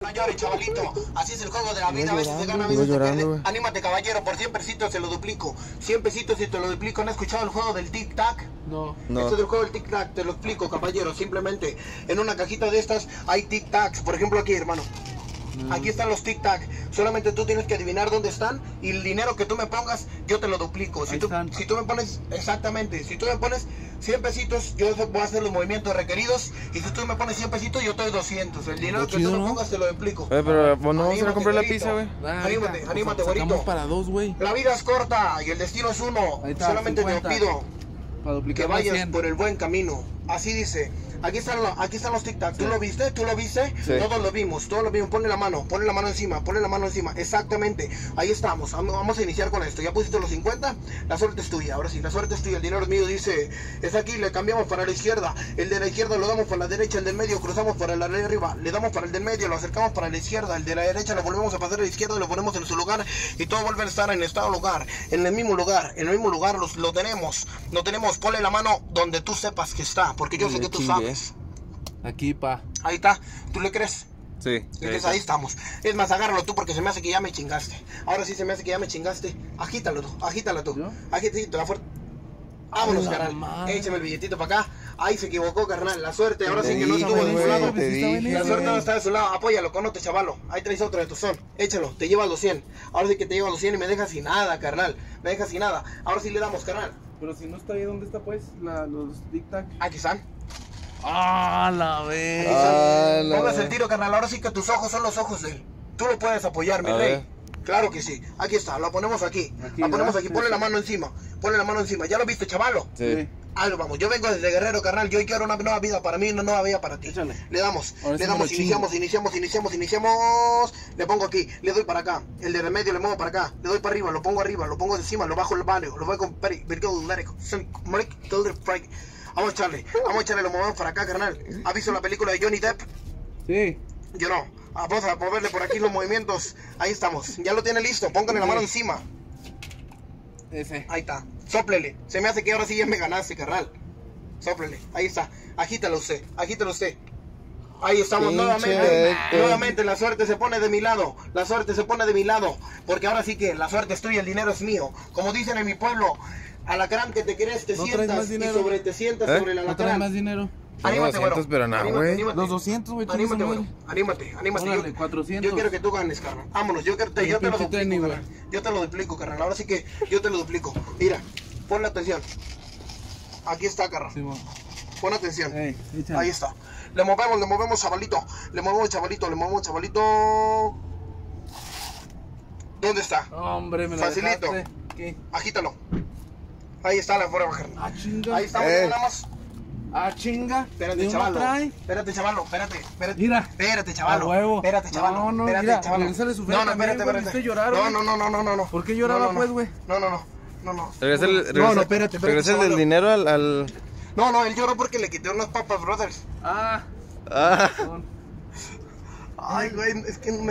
No llores, chavalito. Así es el juego de la vida. A veces se gana, a veces se pierde. güey. Anímate, caballero. Por 100 pesitos se lo duplico. 100 pesitos y te lo duplico. ¿No has escuchado el juego del tic-tac? No. No. Esto es el juego del tic-tac. Te lo explico, caballero. Simplemente en una cajita de estas hay tic-tacs. Por ejemplo, aquí, hermano. Aquí están los tic-tac. Solamente tú tienes que adivinar dónde están y el dinero que tú me pongas, yo te lo duplico. Si Ahí tú, están. si tú me pones, exactamente, si tú me pones 100 pesitos, yo voy a hacer los movimientos requeridos. Y si tú me pones 100 pesitos, yo te doy 200. El dinero que tú me ¿no? pongas, te lo duplico. Oye, pero pues, no vamos a comprar la pizza, güey. Ah, Anímate, ahorita, anímate, güerito. para dos, güey. La vida es corta y el destino es uno. Solamente 50. te pido Para que vayas 100. por el buen camino. Así dice. Aquí están, lo- aquí están los tic-tac. ¿Tú lo viste? ¿Tú lo viste? Sí. Todos lo vimos, todos lo vimos. Ponle la mano, ponle la mano encima, ponle la mano encima. Exactamente. Ahí estamos. Vam- Vamos a iniciar con esto. Ya pusiste los 50. La suerte es tuya. Ahora sí, la suerte es tuya. El dinero es mío. Dice, es aquí, le cambiamos para la izquierda. El de la izquierda lo damos para la derecha. El del medio cruzamos para la de arriba. Le damos para el del medio, lo acercamos para la izquierda. El de la derecha lo volvemos a pasar a la izquierda, lo ponemos en su lugar. Y todo vuelve a estar en estado lugar. En el mismo lugar. En el mismo lugar los, lo tenemos. Lo tenemos. Ponle la mano donde tú sepas que está. Porque yo sé que tú sabes. Aquí, pa. Ahí está. ¿Tú le crees? Sí. Entonces ahí estamos. Es más, agárralo tú porque se me hace que ya me chingaste. Ahora sí se me hace que ya me chingaste. Agítalo tú, agítalo tú. ¿Yo? Agítalo fuerte. Vámonos, A la carnal. madre. Échame el billetito para acá. Ahí se equivocó, carnal. La suerte, ahora Te sí que no estuvo de su lado. te dije, La suerte no está de su lado. Apóyalo, conote, chavalo. Ahí traes otro de tu son. Échalo, te llevas los 100. Ahora sí que te llevas los 100 y me dejas sin nada, carnal. Me dejas sin nada. Ahora sí le damos, carnal. Pero si no está ahí, ¿dónde está, pues? La, los tic-tac. Aquí están. ¡Ah, la vez! Ah, la Pongas el tiro, carnal. Ahora sí que tus ojos son los ojos de él. Tú lo puedes apoyar, mi A rey. ver. Claro que sí. Aquí está, lo ponemos aquí. Aquí, la ponemos ¿verdad? aquí. Ponle la mano encima. Ponle la mano encima. ¿Ya lo viste, chavalo? Sí. Ahí lo vamos. Yo vengo desde Guerrero, carnal. Yo quiero una nueva vida para mí, una nueva vida para ti. Échale. Le damos, Ahora le damos, iniciamos, iniciamos, iniciamos, iniciamos. Le pongo aquí, le doy para acá. El de remedio le muevo para acá. Le doy para arriba, lo pongo arriba, lo pongo encima, lo bajo el barrio, lo voy con Virgo. Vamos a echarle, vamos a echarle, lo movemos para acá, carnal. ¿Has visto la película de Johnny Depp? Sí. Yo no. Ah, Vamos a moverle por aquí los movimientos. Ahí estamos. Ya lo tiene listo. Póngale la mano encima. Ese. Ahí está. Sóplele. Se me hace que ahora sí ya me ganaste, carnal. Sóplele. Ahí está. Agítalo usted. Agítalo usted. Ahí estamos Pinche nuevamente. Héctor. Nuevamente la suerte se pone de mi lado. La suerte se pone de mi lado. Porque ahora sí que la suerte es tuya, el dinero es mío. Como dicen en mi pueblo, alacrán que te quieres, te ¿No sientas y sobre te sientas ¿Eh? sobre el ¿No traes alacrán. más dinero? Anímate, 200, güero. pero Anímate, güey. anímate. Los 200, güey. Anímate, güey. Anímate, anímate. Órale, yo, 400. yo quiero que tú ganes, carnal. Vámonos, yo, quiero- te- Y yo te lo duplico, carnal. Yo te lo duplico, carnal. Ahora sí que yo te lo duplico. Mira, pon atención. Aquí está. Sí, mo. Pon atención. Ahí está. Le movemos, le movemos, chavalito. Le movemos, chavalito, le movemos, chavalito. ¿Dónde está? Hombre, me lo Facilito. Agítalo. Ahí está la forma, carnal. Ah, chinga. Ahí estamos, Eh. nada más. Ah, chinga. Espérate, ¿De uno chavalo. Espérate, chavalo. Espérate, espérate. Mira. Espérate, chavalo. A huevo. Espérate, chavalo. No, no, espérate, mira, chavalo. regresale su No, no, espérate, espérate. llorar, No, no, no, no, no, no, no. ¿Por qué lloraba, No, no, no. pues, güey? No, no, no. No, no. Regresa el, No, regresa, no, espérate, espérate, regresa el del dinero al, al... No, no, él lloró porque le quité unas papas, brothers. Ah. Ah. Ay, güey, es que no me